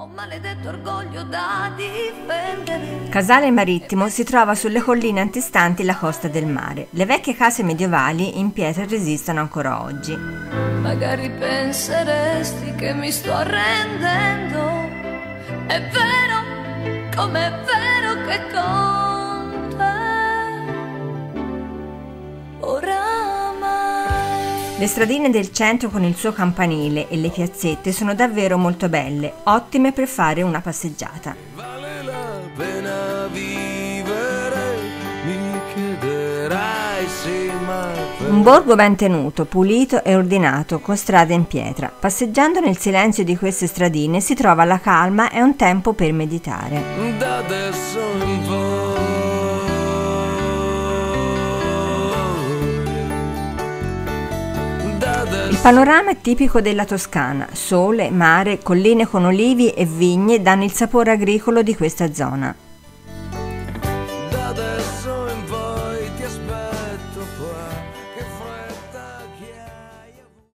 Ho un maledetto orgoglio da difendere. Casale Marittimo si trova sulle colline antistanti la costa del mare. Le vecchie case medievali in pietra resistono ancora oggi. Magari penseresti che mi sto arrendendo. È vero, com'è vero che con Le stradine del centro con il suo campanile e le piazzette sono davvero molto belle, ottime per fare una passeggiata. Vale la pena vivere, mi chiederai se mai Un borgo ben tenuto, pulito e ordinato, con strade in pietra. Passeggiando nel silenzio di queste stradine si trova la calma e un tempo per meditare. da adesso in poi. Il panorama è tipico della Toscana. Sole, mare, colline con olivi e vigne danno il sapore agricolo di questa zona.